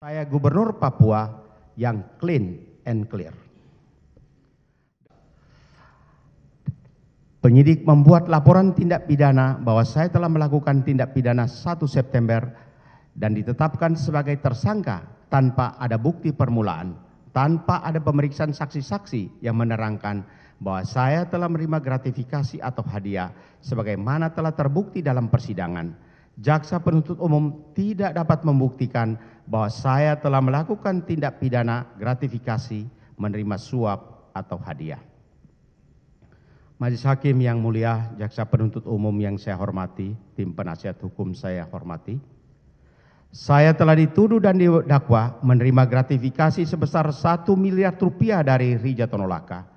Saya gubernur Papua yang clean and clear. Penyidik membuat laporan tindak pidana bahwa saya telah melakukan tindak pidana 1 September dan ditetapkan sebagai tersangka tanpa ada bukti permulaan, tanpa ada pemeriksaan saksi-saksi yang menerangkan bahwa saya telah menerima gratifikasi atau hadiah sebagaimana telah terbukti dalam persidangan. Jaksa penuntut umum tidak dapat membuktikan bahwa saya telah melakukan tindak pidana gratifikasi menerima suap atau hadiah. Majelis Hakim yang mulia, jaksa penuntut umum yang saya hormati, tim penasihat hukum saya hormati. Saya telah dituduh dan didakwa menerima gratifikasi sebesar 1 miliar rupiah dari Rija Tonolaka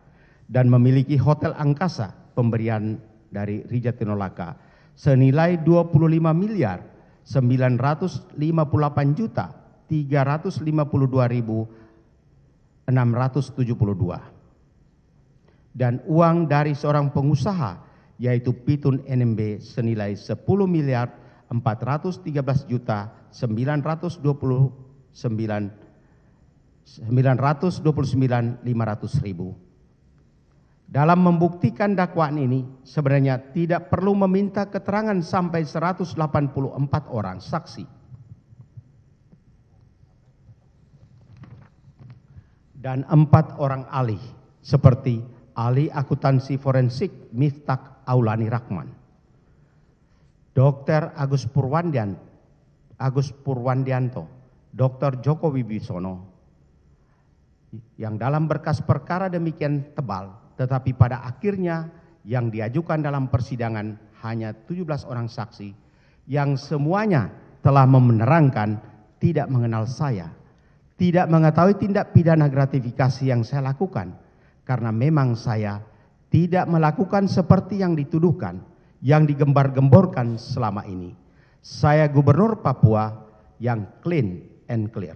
dan memiliki hotel angkasa pemberian dari Rija Tonolaka senilai 25 miliar 958 juta 352 ribu 672 dan uang dari seorang pengusaha yaitu Pitun NMB senilai 10 miliar 413 juta 929 929 ribu. Dalam membuktikan dakwaan ini sebenarnya tidak perlu meminta keterangan sampai 184 orang saksi. Dan empat orang ahli seperti ahli akuntansi forensik Miftak Aulani Rahman, Dr. Agus Purwandian, Agus Purwandianto, Dr. Joko Wibisono, yang dalam berkas perkara demikian tebal, tetapi pada akhirnya yang diajukan dalam persidangan hanya 17 orang saksi, yang semuanya telah menerangkan tidak mengenal saya, tidak mengetahui tindak pidana gratifikasi yang saya lakukan, karena memang saya tidak melakukan seperti yang dituduhkan, yang digembar-gemborkan selama ini. Saya gubernur Papua yang clean and clear.